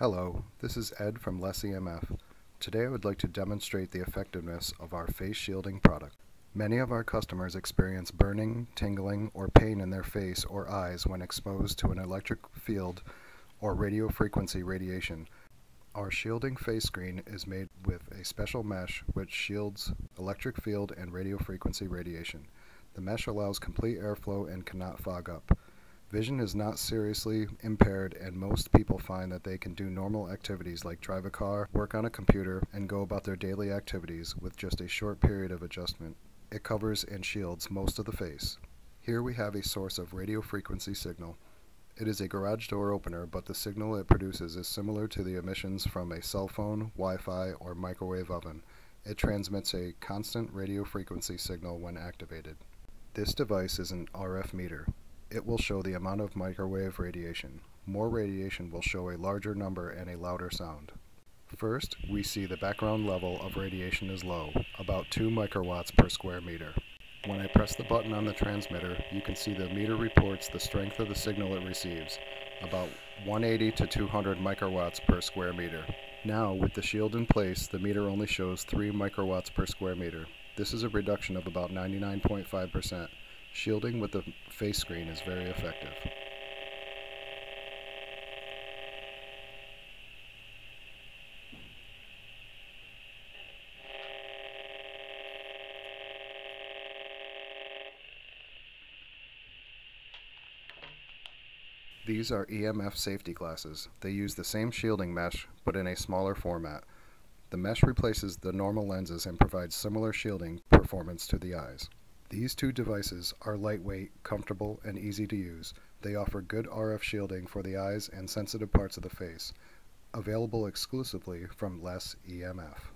Hello, this is Ed from Less EMF. Today I would like to demonstrate the effectiveness of our face shielding product. Many of our customers experience burning, tingling, or pain in their face or eyes when exposed to an electric field or radio frequency radiation. Our shielding face screen is made with a special mesh which shields electric field and radio frequency radiation. The mesh allows complete airflow and cannot fog up. Vision is not seriously impaired and most people find that they can do normal activities like drive a car, work on a computer, and go about their daily activities with just a short period of adjustment. It covers and shields most of the face. Here we have a source of radio frequency signal. It is a garage door opener, but the signal it produces is similar to the emissions from a cell phone, Wi-Fi, or microwave oven. It transmits a constant radio frequency signal when activated. This device is an RF meter it will show the amount of microwave radiation. More radiation will show a larger number and a louder sound. First, we see the background level of radiation is low, about 2 microwatts per square meter. When I press the button on the transmitter, you can see the meter reports the strength of the signal it receives, about 180 to 200 microwatts per square meter. Now, with the shield in place, the meter only shows 3 microwatts per square meter. This is a reduction of about 99.5%. Shielding with the face screen is very effective. These are EMF safety glasses. They use the same shielding mesh, but in a smaller format. The mesh replaces the normal lenses and provides similar shielding performance to the eyes. These two devices are lightweight, comfortable, and easy to use. They offer good RF shielding for the eyes and sensitive parts of the face. Available exclusively from Less EMF.